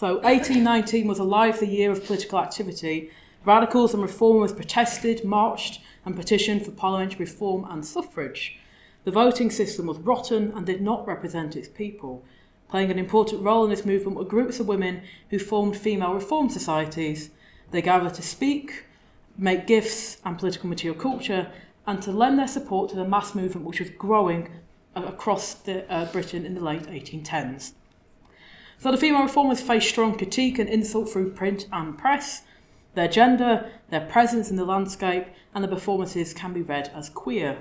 So 1819 was a lively year of political activity. Radicals and reformers protested, marched, and petitioned for parliamentary reform and suffrage. The voting system was rotten and did not represent its people. Playing an important role in this movement were groups of women who formed female reform societies. They gathered to speak, make gifts and political material culture, and to lend their support to the mass movement which was growing across the, uh, Britain in the late 1810s. So the female reformers faced strong critique and insult through print and press. Their gender, their presence in the landscape, and the performances can be read as queer.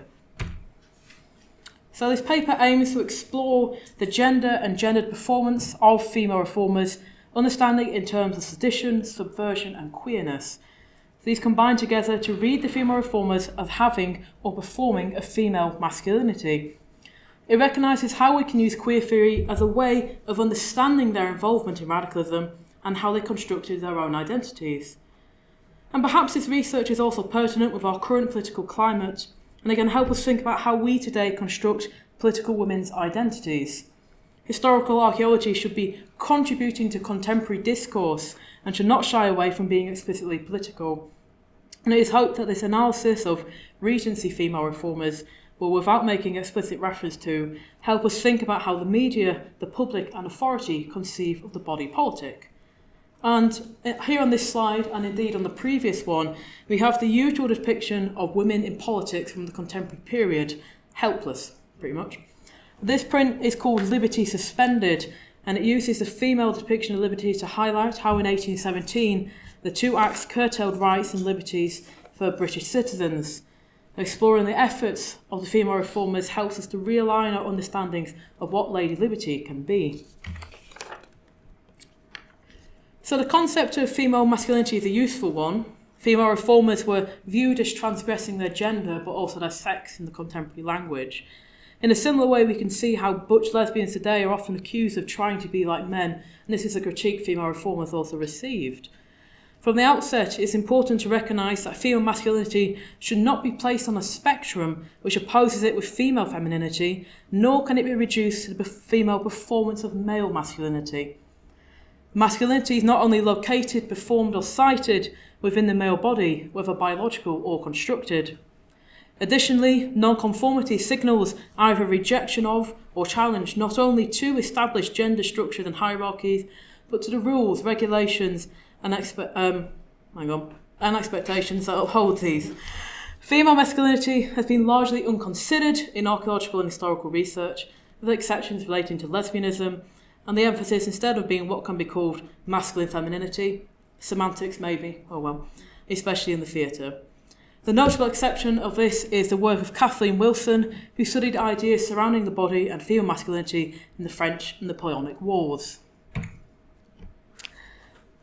So this paper aims to explore the gender and gendered performance of female reformers, understanding in terms of sedition, subversion, and queerness. These combine together to read the female reformers as having or performing a female masculinity. It recognises how we can use queer theory as a way of understanding their involvement in radicalism and how they constructed their own identities. And perhaps this research is also pertinent with our current political climate, and they can help us think about how we today construct political women's identities. Historical archaeology should be contributing to contemporary discourse and should not shy away from being explicitly political. And it is hoped that this analysis of Regency female reformers will, without making explicit reference to, help us think about how the media, the public, and authority conceive of the body politic. And uh, here on this slide, and indeed on the previous one, we have the usual depiction of women in politics from the contemporary period, helpless, pretty much. This print is called Liberty Suspended, and it uses the female depiction of liberty to highlight how in 1817 the two acts curtailed rights and liberties for British citizens. Exploring the efforts of the female reformers helps us to realign our understandings of what Lady Liberty can be. So the concept of female masculinity is a useful one. Female reformers were viewed as transgressing their gender but also their sex in the contemporary language. In a similar way, we can see how butch lesbians today are often accused of trying to be like men, and this is a critique female reformers also received. From the outset, it's important to recognise that female masculinity should not be placed on a spectrum which opposes it with female femininity, nor can it be reduced to the female performance of male masculinity. Masculinity is not only located, performed, or cited within the male body, whether biological or constructed. Additionally, nonconformity signals either rejection of or challenge not only to established gender structures and hierarchies, but to the rules, regulations, and, expe um, hang on, and expectations that uphold these. Female masculinity has been largely unconsidered in archaeological and historical research, with exceptions relating to lesbianism, and the emphasis instead of being what can be called masculine femininity, semantics maybe, oh well, especially in the theatre. The notable exception of this is the work of Kathleen Wilson, who studied ideas surrounding the body and female masculinity in the French and Napoleonic Wars.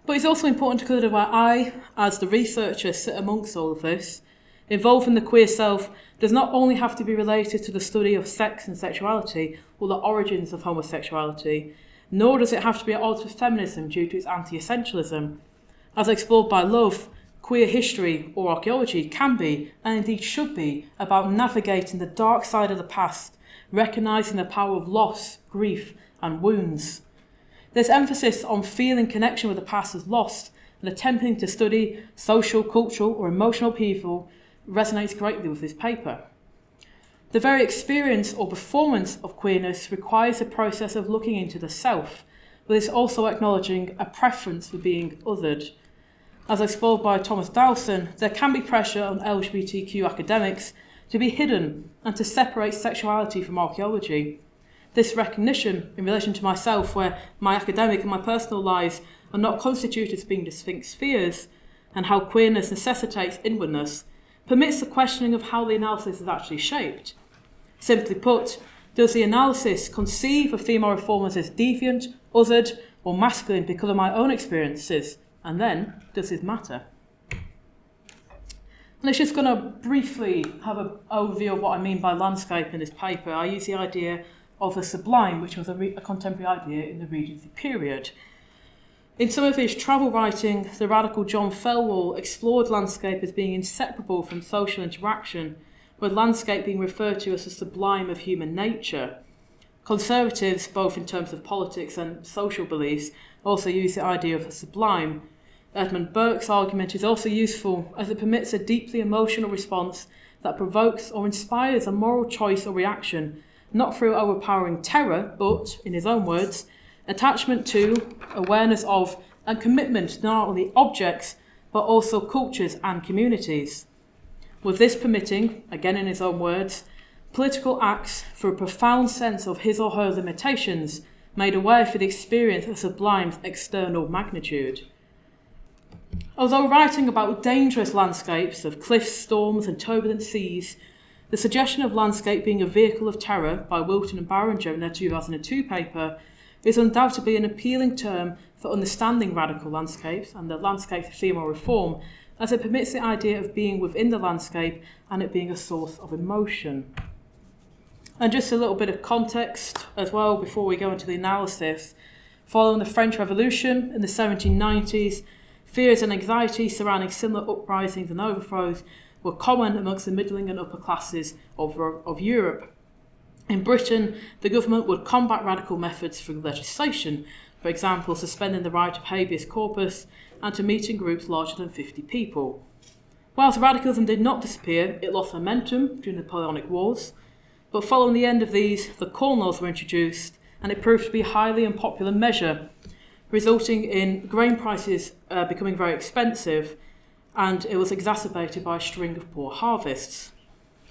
But it's also important to consider where I, as the researcher, sit amongst all of this. Involving the queer self does not only have to be related to the study of sex and sexuality or the origins of homosexuality, nor does it have to be at odds with feminism due to its anti essentialism. As explored by Love, queer history or archaeology can be, and indeed should be, about navigating the dark side of the past, recognising the power of loss, grief, and wounds. This emphasis on feeling connection with the past is lost and attempting to study social, cultural, or emotional people resonates greatly with this paper. The very experience or performance of queerness requires a process of looking into the self, but is also acknowledging a preference for being othered. As explored by Thomas Dowson, there can be pressure on LGBTQ academics to be hidden and to separate sexuality from archaeology this recognition in relation to myself, where my academic and my personal lives are not constituted as being distinct spheres, and how queerness necessitates inwardness, permits the questioning of how the analysis is actually shaped. Simply put, does the analysis conceive of female reformers as deviant, othered, or masculine because of my own experiences? And then, does it matter? And it's just going to briefly have an overview of what I mean by landscape in this paper. I use the idea of the sublime, which was a, a contemporary idea in the Regency period. In some of his travel writing, the radical John Thelwall explored landscape as being inseparable from social interaction, with landscape being referred to as the sublime of human nature. Conservatives, both in terms of politics and social beliefs, also use the idea of the sublime. Edmund Burke's argument is also useful as it permits a deeply emotional response that provokes or inspires a moral choice or reaction, not through overpowering terror, but, in his own words, attachment to, awareness of, and commitment to not only objects but also cultures and communities. With this permitting, again in his own words, political acts for a profound sense of his or her limitations, made aware for the experience of sublime external magnitude. Although writing about dangerous landscapes of cliffs, storms, and turbulent seas, the suggestion of landscape being a vehicle of terror by Wilton and Barringer in their 2002 paper is undoubtedly an appealing term for understanding radical landscapes and the landscape of female reform, as it permits the idea of being within the landscape and it being a source of emotion. And just a little bit of context as well before we go into the analysis. Following the French Revolution in the 1790s, fears and anxiety surrounding similar uprisings and overthrows were common amongst the middling and upper classes of, of Europe. In Britain, the government would combat radical methods through legislation, for example, suspending the right of habeas corpus and to meeting groups larger than 50 people. Whilst radicalism did not disappear, it lost momentum during the Napoleonic Wars, but following the end of these, the Corn Laws were introduced, and it proved to be a highly unpopular measure, resulting in grain prices uh, becoming very expensive, and it was exacerbated by a string of poor harvests.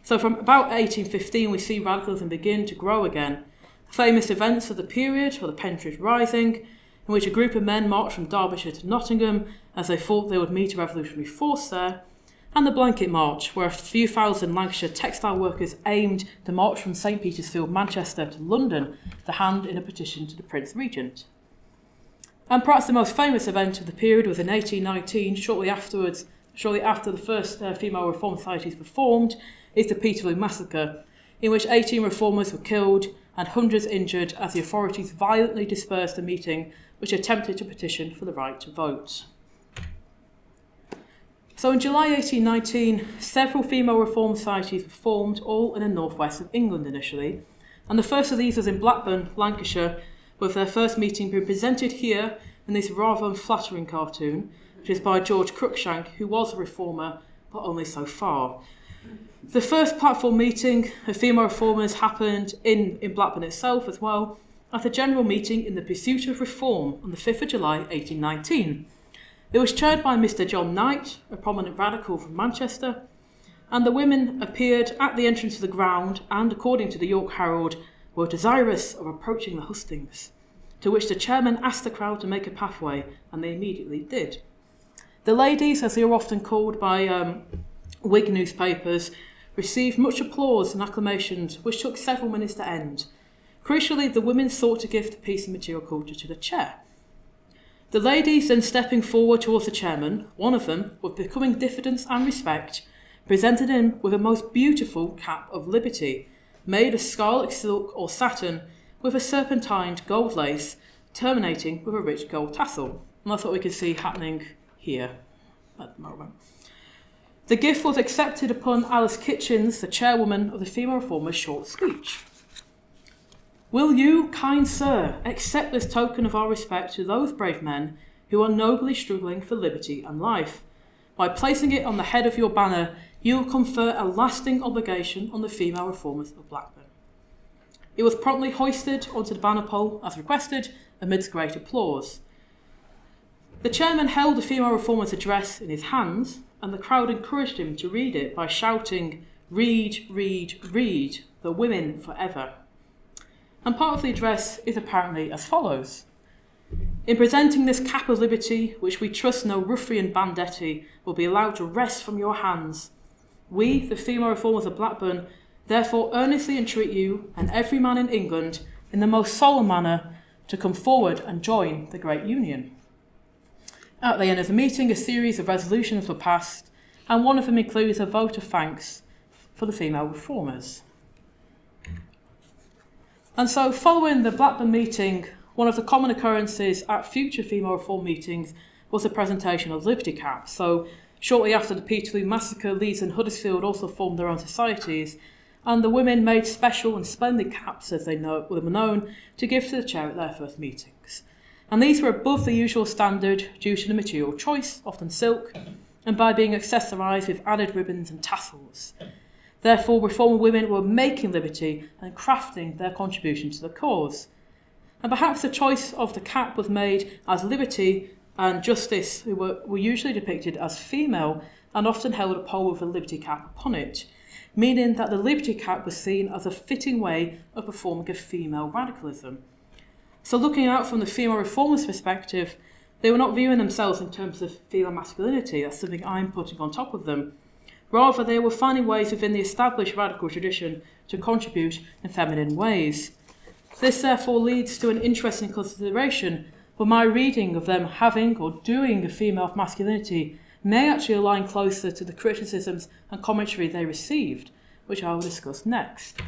So from about 1815, we see radicalism begin to grow again. Famous events of the period were the Pentridge Rising, in which a group of men marched from Derbyshire to Nottingham as they thought they would meet a revolutionary force there, and the Blanket March, where a few thousand Lancashire textile workers aimed to march from St Peter's Field, Manchester to London to hand in a petition to the Prince Regent. And perhaps the most famous event of the period was in 1819, shortly afterwards, shortly after the first uh, female reform societies were formed, is the Peterloo Massacre, in which 18 reformers were killed and hundreds injured as the authorities violently dispersed a meeting which attempted to petition for the right to vote. So in July 1819, several female reform societies were formed, all in the northwest of England initially, and the first of these was in Blackburn, Lancashire, with their first meeting being presented here in this rather unflattering cartoon, which is by George Cruikshank, who was a reformer, but only so far. The first platform meeting of female reformers happened in, in Blackburn itself as well, at a general meeting in the Pursuit of Reform on the 5th of July 1819. It was chaired by Mr. John Knight, a prominent radical from Manchester, and the women appeared at the entrance of the ground and, according to the York Herald, were desirous of approaching the hustings, to which the chairman asked the crowd to make a pathway, and they immediately did. The ladies, as they are often called by um, Whig newspapers, received much applause and acclamations, which took several minutes to end. Crucially, the women sought to give the piece of material culture to the chair. The ladies then stepping forward towards the chairman, one of them, with becoming diffidence and respect, presented him with a most beautiful cap of liberty, made of scarlet silk or satin, with a serpentined gold lace, terminating with a rich gold tassel. And that's what we can see happening here at the moment. The gift was accepted upon Alice Kitchen's, the chairwoman of the Female Reformers' short speech. Will you, kind sir, accept this token of our respect to those brave men who are nobly struggling for liberty and life? By placing it on the head of your banner, you will confer a lasting obligation on the female reformers of Blackburn. It was promptly hoisted onto the banner pole as requested, amidst great applause. The chairman held the female reformers' address in his hands, and the crowd encouraged him to read it by shouting, Read, read, read, the women forever. And part of the address is apparently as follows. In presenting this cap of liberty, which we trust no ruffian banditti will be allowed to wrest from your hands, we, the female reformers of Blackburn, therefore earnestly entreat you and every man in England, in the most solemn manner, to come forward and join the great union. At the end of the meeting, a series of resolutions were passed, and one of them includes a vote of thanks for the female reformers. And so, following the Blackburn meeting, one of the common occurrences at future female reform meetings was the presentation of Liberty Caps. So, shortly after the Peterloo massacre, Leeds and Huddersfield also formed their own societies, and the women made special and splendid caps, as they know, were known, to give to the chair at their first meetings. And these were above the usual standard due to the material choice, often silk, and by being accessorised with added ribbons and tassels. Therefore, reformer women were making liberty and crafting their contribution to the cause. And perhaps the choice of the cap was made as liberty and justice, who were, were usually depicted as female and often held a pole with a liberty cap upon it, meaning that the liberty cap was seen as a fitting way of performing a female radicalism. So, looking out from the female reformers' perspective, they were not viewing themselves in terms of female masculinity, that's something I'm putting on top of them. Rather, they were finding ways within the established radical tradition to contribute in feminine ways. This therefore leads to an interesting consideration for my reading of them having or doing a female masculinity may actually align closer to the criticisms and commentary they received, which I will discuss next.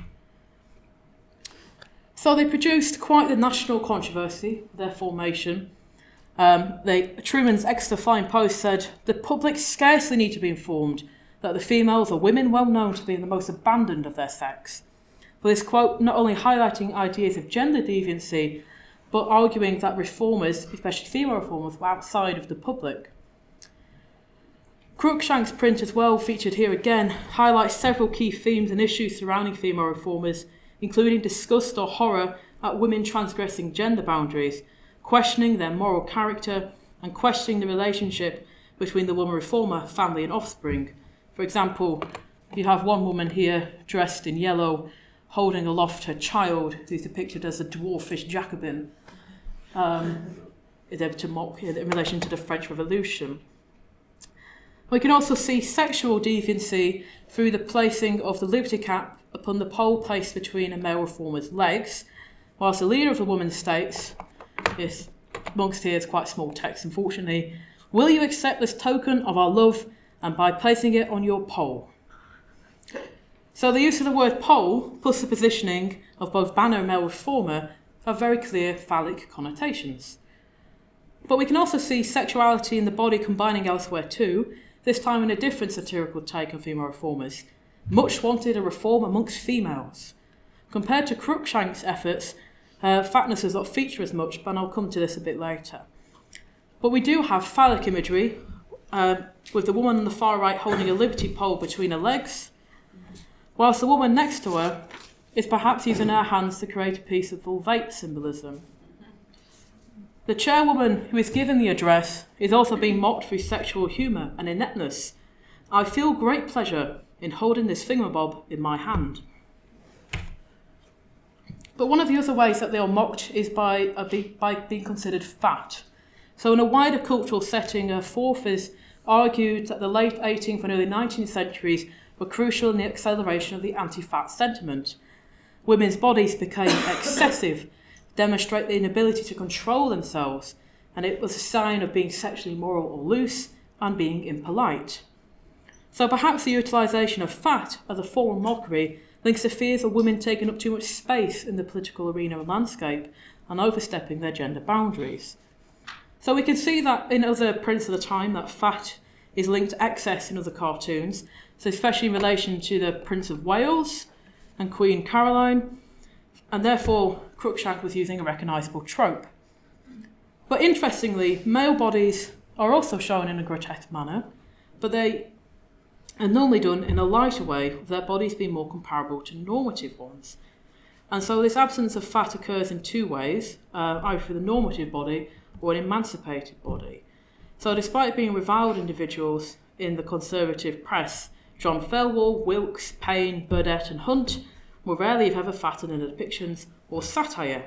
So they produced quite the national controversy, their formation. Um, they, Trewman's Exeter Flying Post said, the public scarcely need to be informed that the females are women well known to be the most abandoned of their sex. For this quote, not only highlighting ideas of gender deviancy, but arguing that reformers, especially female reformers, were outside of the public. Cruikshank's print as well, featured here again, highlights several key themes and issues surrounding female reformers, including disgust or horror at women transgressing gender boundaries, questioning their moral character, and questioning the relationship between the woman reformer, family, and offspring, for example, you have one woman here dressed in yellow holding aloft her child, who's depicted as a dwarfish Jacobin, um, to mock in relation to the French Revolution. We can also see sexual deviancy through the placing of the liberty cap upon the pole placed between a male reformer's legs, whilst the leader of the woman states, this amongst here is quite small text unfortunately, will you accept this token of our love and by placing it on your pole. So the use of the word pole plus the positioning of both banner and male reformer have very clear phallic connotations. But we can also see sexuality in the body combining elsewhere too, this time in a different satirical take on female reformers. Much wanted a reform amongst females. Compared to Cruikshank's efforts, fatness does not feature as much, but I'll come to this a bit later. But we do have phallic imagery, uh, with the woman on the far right holding a liberty pole between her legs, whilst the woman next to her is perhaps using her hands to create a piece of vulvate symbolism. The chairwoman who is giving the address is also being mocked through sexual humour and ineptness. I feel great pleasure in holding this thingamabob in my hand. But one of the other ways that they are mocked is by, uh, be, by being considered fat. So, in a wider cultural setting, Forth is argued that the late 18th and early 19th centuries were crucial in the acceleration of the anti-fat sentiment. Women's bodies became excessive, demonstrate the inability to control themselves, and it was a sign of being sexually moral or loose and being impolite. So perhaps the utilisation of fat as a form of mockery links to fears of women taking up too much space in the political arena and landscape and overstepping their gender boundaries. So we can see that in other prints of the time that fat is linked to excess in other cartoons, so especially in relation to the Prince of Wales and Queen Caroline, and therefore Cruikshank was using a recognisable trope. But interestingly, male bodies are also shown in a grotesque manner, but they are normally done in a lighter way, with their bodies being more comparable to normative ones. And so this absence of fat occurs in two ways, uh, either for the normative body or an emancipated body. So, despite being reviled individuals in the conservative press, John Thelwall, Wilkes, Paine, Burdett, and Hunt were rarely, if ever, fattened in the depictions or satire.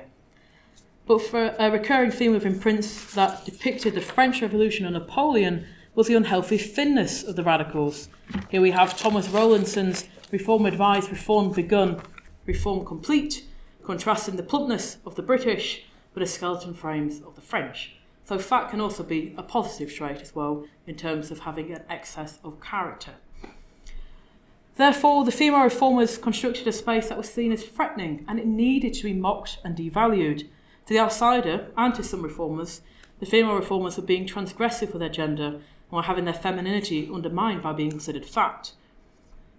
But for a recurring theme within prints that depicted the French Revolution and Napoleon was the unhealthy thinness of the radicals. Here we have Thomas Rowlandson's Reform Advised, Reform Begun, Reform Complete, contrasting the plumpness of the British with the skeleton frames of the French. So fat can also be a positive trait as well in terms of having an excess of character. Therefore, the female reformers constructed a space that was seen as threatening and it needed to be mocked and devalued. To the outsider and to some reformers, the female reformers were being transgressive with their gender and were having their femininity undermined by being considered fat.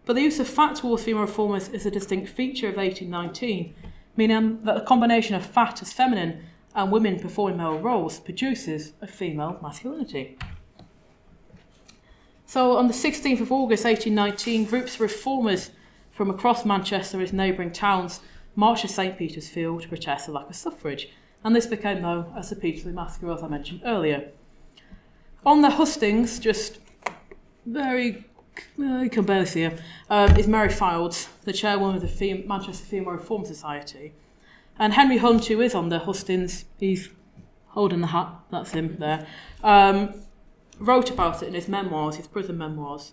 But the use of fat towards female reformers is a distinct feature of 1819, meaning that the combination of fat as feminine and women performing male roles produces a female masculinity. So on the 16th of August 1819, groups of reformers from across Manchester and its neighbouring towns marched to St Peter's Field to protest the lack of suffrage, and this became known as the Peterloo Massacre, as I mentioned earlier. On the hustings, just very uh, you can barely see her, um, is Mary Fildes, the chairwoman of the Fem- Manchester Female Reform Society. And Henry Hunt, who is on the hustings, he's holding the hat, that's him there, um, wrote about it in his memoirs, his prison memoirs.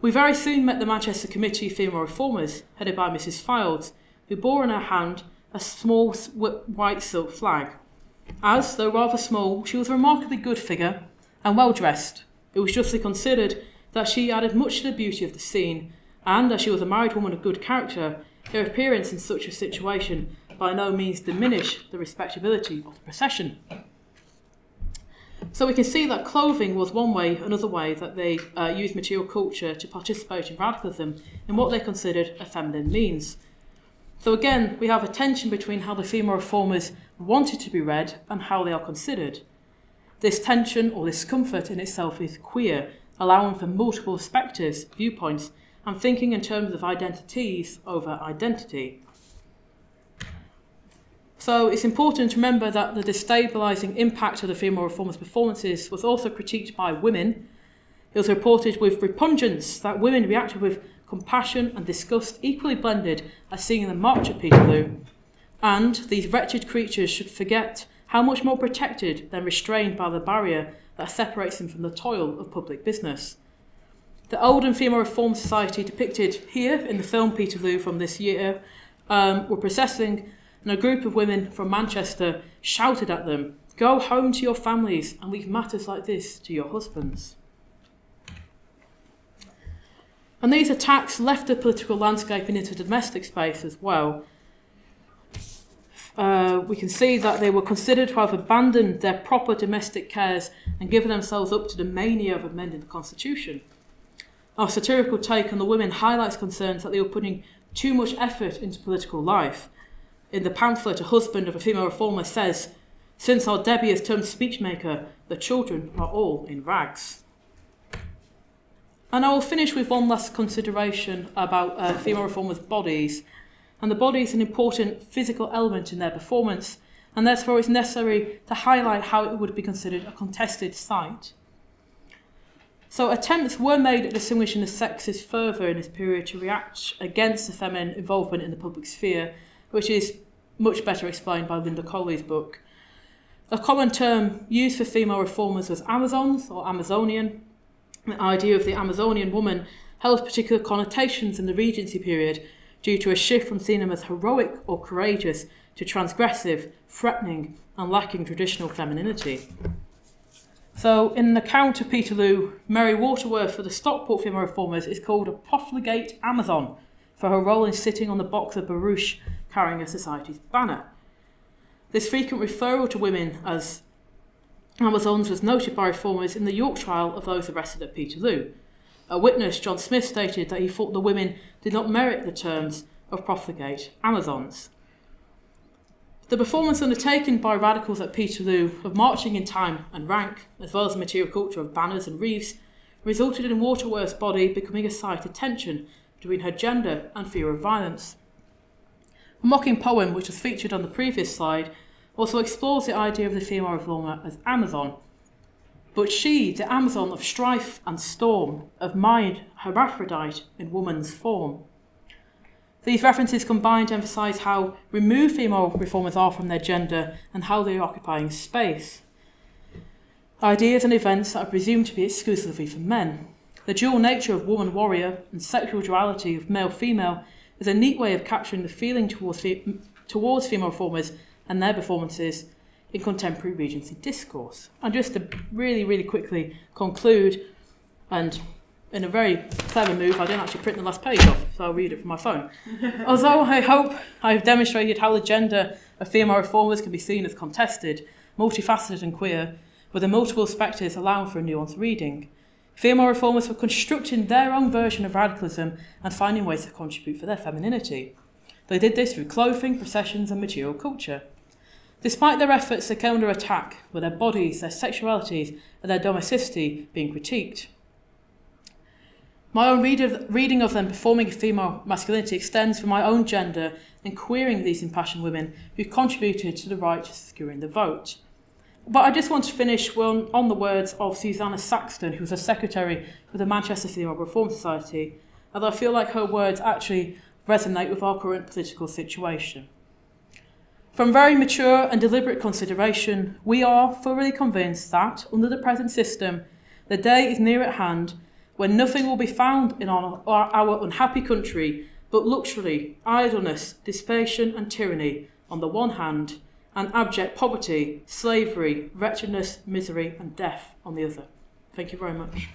We very soon met the Manchester Committee of Female Reformers, headed by Mrs. Fildes, who bore in her hand a small white silk flag. As, though rather small, she was a remarkably good figure and well dressed. It was justly considered that she added much to the beauty of the scene, and as she was a married woman of good character, her appearance in such a situation by no means diminished the respectability of the procession. So we can see that clothing was one way, another way that they uh, used material culture to participate in radicalism in what they considered a feminine means. So again, we have a tension between how the female reformers wanted to be read and how they are considered. This tension or discomfort in itself is queer, allowing for multiple perspectives, viewpoints, and thinking in terms of identities over identity. So it's important to remember that the destabilising impact of the female reformers' performances was also critiqued by women. It was reported with repugnance that women reacted with compassion and disgust equally blended as seeing the march at Peterloo. And these wretched creatures should forget how much more protected than restrained by the barrier that separates them from the toil of public business. The Oldham female reform society depicted here in the film Peterloo from this year um, were processing and a group of women from Manchester shouted at them, Go home to your families and leave matters like this to your husbands. And these attacks left the political landscape and into domestic space as well. Uh, we can see that they were considered to have abandoned their proper domestic cares and given themselves up to the mania of amending the Constitution. Our satirical take on the women highlights concerns that they were putting too much effort into political life in the pamphlet, a husband of a female reformer says, Since our Debbie has turned speechmaker, the children are all in rags. And I will finish with one last consideration about uh, female reformers' bodies. And the body is an important physical element in their performance, and therefore it's necessary to highlight how it would be considered a contested site. So attempts were made at distinguishing the sexes further in this period to react against the feminine involvement in the public sphere, which is much better explained by Linda Colley's book. A common term used for female reformers was Amazons or Amazonian. The idea of the Amazonian woman held particular connotations in the Regency period due to a shift from seeing them as heroic or courageous to transgressive, threatening, and lacking traditional femininity. So, in the account of Peterloo, Mary Waterworth for the Stockport female reformers is called a profligate Amazon for her role in sitting on the box of barouche carrying a society's banner. This frequent referral to women as Amazons was noted by reformers in the York trial of those arrested at Peterloo. A witness, John Smith, stated that he thought the women did not merit the terms of profligate Amazons. The performance undertaken by radicals at Peterloo of marching in time and rank, as well as the material culture of banners and wreaths, resulted in Waterworth's body becoming a site of tension between her gender and fear of violence. A mocking poem, which was featured on the previous slide, also explores the idea of the female reformer as Amazon. But she, the Amazon of strife and storm, of mind hermaphrodite in woman's form. These references combine to emphasise how removed female reformers are from their gender and how they are occupying space. Ideas and events that are presumed to be exclusively for men. The dual nature of woman warrior and sexual duality of male female is a neat way of capturing the feeling towards, towards female performers and their performances in contemporary Regency discourse. And just to really, really quickly conclude, and in a very clever move, I didn't actually print the last page off, so I'll read it from my phone. Although I hope I've demonstrated how the gender of female reformers can be seen as contested, multifaceted and queer, with the multiple perspectives allowing for a nuanced reading. Female reformers were constructing their own version of radicalism and finding ways to contribute for their femininity. They did this through clothing, processions, and material culture. Despite their efforts, they came under attack, with their bodies, their sexualities, and their domesticity being critiqued. My own reading of them performing female masculinity extends from my own gender and queering these impassioned women who contributed to the right to securing the vote. But I just want to finish on the words of Susanna Saxton, who was a secretary for the Manchester Female Reform Society, and I feel like her words actually resonate with our current political situation. From very mature and deliberate consideration, we are thoroughly convinced that, under the present system, the day is near at hand when nothing will be found in our, our unhappy country but luxury, idleness, dissipation, and tyranny on the one hand, and abject poverty, slavery, wretchedness, misery, and death on the other. Thank you very much.